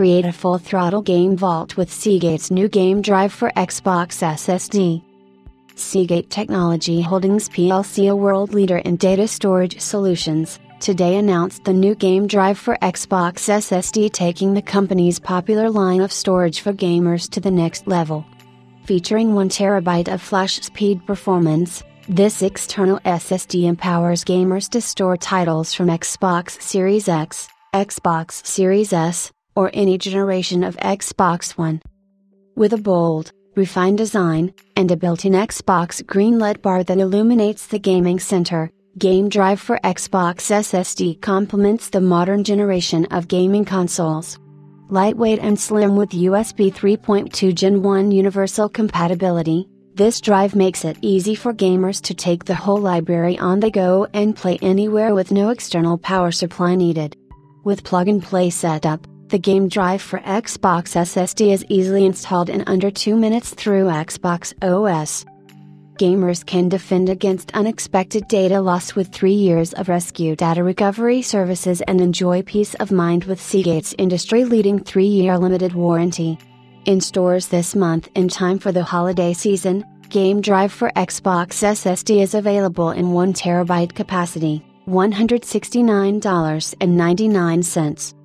Create a full throttle game vault with Seagate's new game drive for Xbox SSD. Seagate Technology Holdings plc, a world leader in data storage solutions, today announced the new game drive for Xbox SSD, taking the company's popular line of storage for gamers to the next level. Featuring 1TB of flash speed performance, this external SSD empowers gamers to store titles from Xbox Series X, Xbox Series S, or any generation of Xbox One. With a bold, refined design, and a built-in Xbox green LED bar that illuminates the gaming center, Game Drive for Xbox SSD complements the modern generation of gaming consoles. Lightweight and slim with USB 3.2 Gen 1 universal compatibility, this drive makes it easy for gamers to take the whole library on the go and play anywhere with no external power supply needed. With plug and play setup, the game drive for Xbox SSD is easily installed in under 2 minutes through Xbox OS. Gamers can defend against unexpected data loss with 3 years of rescue data recovery services and enjoy peace of mind with Seagate's industry leading 3 year limited warranty. In stores this month in time for the holiday season, Game Drive for Xbox SSD is available in 1TB capacity, $169.99.